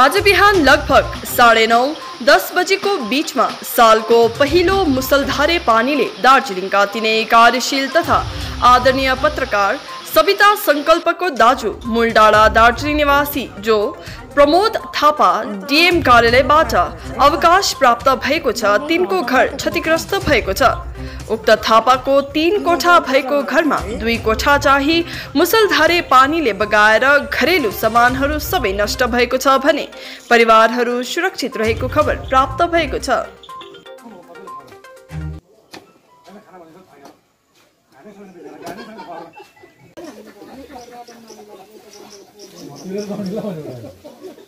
आज बिहान लगभग साढे नौ, दस बजे बीच में साल को पहिलो मुसलधारे पानी पानीले दार्जिलिङका तिनै कार्यशील तथा आदरणीय पत्रकार सविता सङ्कल्पको दाजु मूलडाँडा दार्जिलिङ निवासी, जो प्रमोद थापा डिएम कार्यालयबाट अवकाश प्राप्त भएको छ। तिनको घर क्षतिग्रस्त भएको छ। उक्त थापाको तीन कोठा भएको घरमा दुई कोठा चाहिँ मुसलधारे पानीले बगाएर घरेलु सामानहरू सबै नष्ट भएको छ भने परिवारहरू सुरक्षित रहेको खबर प्राप्त भएको छ।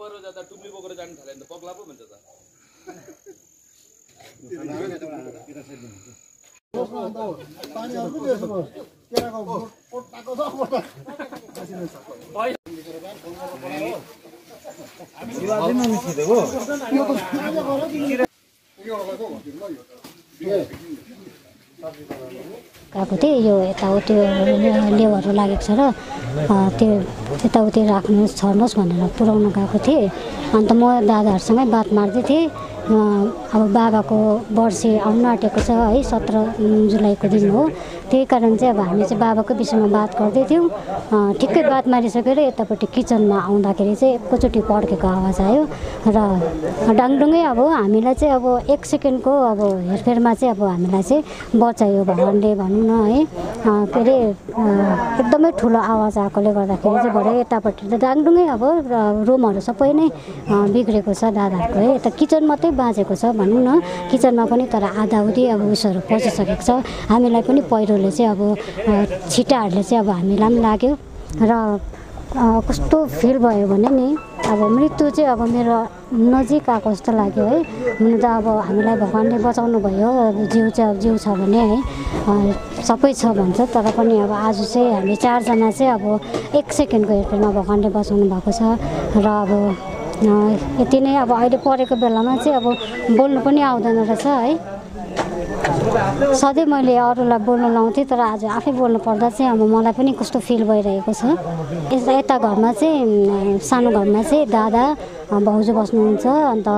पर जाँदा टुप्ली बोकेर जानु थाल्यो भने त पग्ला पो भन्छ त गएको थिएँ यो यताउति लेउहरू लागेको छ र त्यो यताउति राख्नुहोस् छर्नुहोस् भनेर पुऱ्याउन गएको थिएँ। अन्त म दादाहरूसँगै बात मार्दै थिएँ। अब बाबाको वर्षे आउनु आँटेको छ है सत्र जुलाईको दिन हो। त्यही कारण चाहिँ अब हामी चाहिँ बाबाको विषयमा बात गर्दै थियौँ। ठिक्कै बात मारिसकेर यतापट्टि किचनमा आउँदाखेरि चाहिँ एकैचोटि पड्केको आवाज आयो र डाङडुङै अब हामीलाई चाहिँ अब एक सेकेन्डको अब हेरफेरमा चाहिँ अब हामीलाई चाहिँ बचायो भगवान्ले भनौँ न है। के अरे एकदमै ठुलो आवाज आएकोले गर्दाखेरि चाहिँ भरे यतापट्टि त डाङडुङै अब रुमहरू सबै नै बिग्रेको छ दादाहरूको है। यता किचन मात्रै बाँचेको छ भनौँ न किचनमा पनि तर आधाउधी अब उयोहरू पसिसकेको छ। हामीलाई पनि पहिरोले चाहिँ अब छिटाहरूले चाहिँ अब हामीलाई पनि लाग्यो। र कस्तो फिल भयो भने नि अब मृत्यु चाहिँ अब मेरो नजिक आएको जस्तो लाग्यो है। हुन त अब हामीलाई भगवान्ले बचाउनु भयो अब जिउ चाहिँ अब जिउ छ भने है। सबै छ भन्छ तर पनि अब आज चाहिँ हामी चारजना चाहिँ अब एक सेकेन्डको हेरफेरमा भगवान्ले बचाउनु भएको छ। र अब यति नै अब अहिले परेको बेलामा चाहिँ अब बोल्नु पनि आउँदैन रहेछ है। सधैँ मैले अरूलाई बोल्नु लाउँथेँ तर आज आफै बोल्नु पर्दा चाहिँ अब मलाई पनि कस्तो फिल भइरहेको छ। यता यता घरमा चाहिँ सानो घरमा चाहिँ दादा भाउजू बस्नुहुन्छ अन्त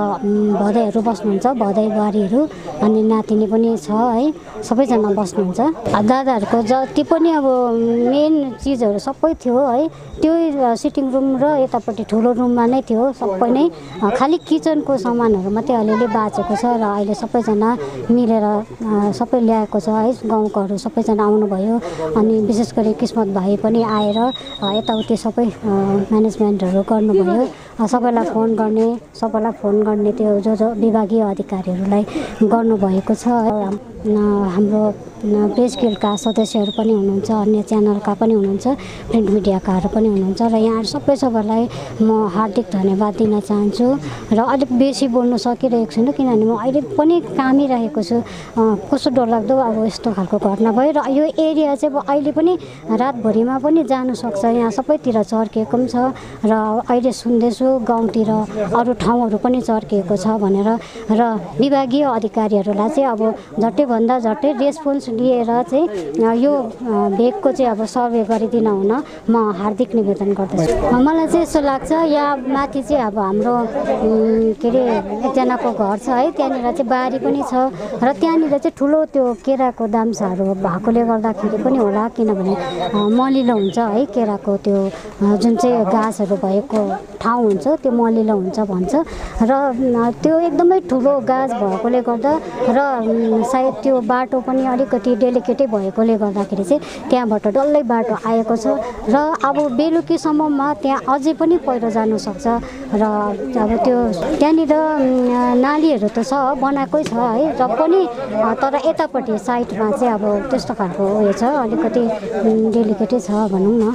भदैहरू बस्नुहुन्छ भदै बुहारीहरू अनि नातिनी पनि छ है सबैजना बस्नुहुन्छ। दादाहरूको जति पनि अब मेन चिजहरू सबै थियो है त्यो सिटिङ रुम र यतापट्टि ठुलो रुममा नै थियो सबै नै। खालि किचनको सामानहरू मात्रै अलिअलि बाँचेको छ र अहिले सबैजना मिलेर सबै ल्याएको छ है गाउँकोहरू सबैजना आउनुभयो। अनि विशेष गरी किस्मत भाइ पनि आएर यताउति सबै म्यानेजमेन्टहरू गर्नुभयो। सबैलाई फोन गर्ने सबैलाई फोन गर्ने त्यो जो जो विभागीय अधिकारीहरूलाई गर्नुभएको छ। हाम्रो प्रेस गिल्डका सदस्यहरू पनि हुनुहुन्छ अन्य च्यानलका पनि हुनुहुन्छ प्रिन्ट मिडियाकाहरू पनि हुनुहुन्छ र यहाँ सबै सबैलाई म हार्दिक धन्यवाद दिन चाहन्छु र अलिक बेसी बोल्नु सकिरहेको छुइनँ किनभने म अहिले पनि कामिरहेको छु। कस्तो डरलाग्दो अब यस्तो खालको घटना भयो र यो एरिया चाहिँ अब अहिले पनि रातभरिमा पनि जानु सक्छ। यहाँ सबैतिर चर्किएको पनि छ र अहिले सुन्दैछु गाउँतिर अरू ठाउँहरू पनि चर्किएको छ भनेर र विभागीय अधिकारीहरूलाई चाहिँ अब झट्टैभन्दा झट्टै रेस्पोन्स लिएर चाहिँ यो भेगको चाहिँ अब सर्वे गरिदिन हुन म हार्दिक निवेदन गर्दछु। मलाई चाहिँ यस्तो लाग्छ यहाँ माथि चाहिँ अब हाम्रो के अरे एकजनाको घर छ है त्यहाँनिर चाहिँ बारी पनि छ र त्यहाँनिर चाहिँ ठुलो त्यो केराको दाम्चाहरू भएकोले गर्दाखेरि पनि होला किनभने मलिलो हुन्छ है केराको त्यो जुन चाहिँ घाँसहरू भएको ठाउँ हुन्छ त्यो मलिलो हुन्छ भन्छ। र त्यो एकदमै ठुलो गाछ भएकोले गर्दा र सायद त्यो बाटो पनि अलिकति डेलिकेटै भएकोले गर्दाखेरि चाहिँ त्यहाँबाट डल्लै बाटो आएको छ। र अब बेलुकीसम्ममा त्यहाँ अझै पनि पहिरो जानु सक्छ। र अब त्यो त्यहाँनिर नालीहरू त छ बनाएकै छ है। र पनि तर यतापट्टि साइडमा चाहिँ अब त्यस्तो खालको उयो छ अलिकति डेलिकेटै छ भनौँ न।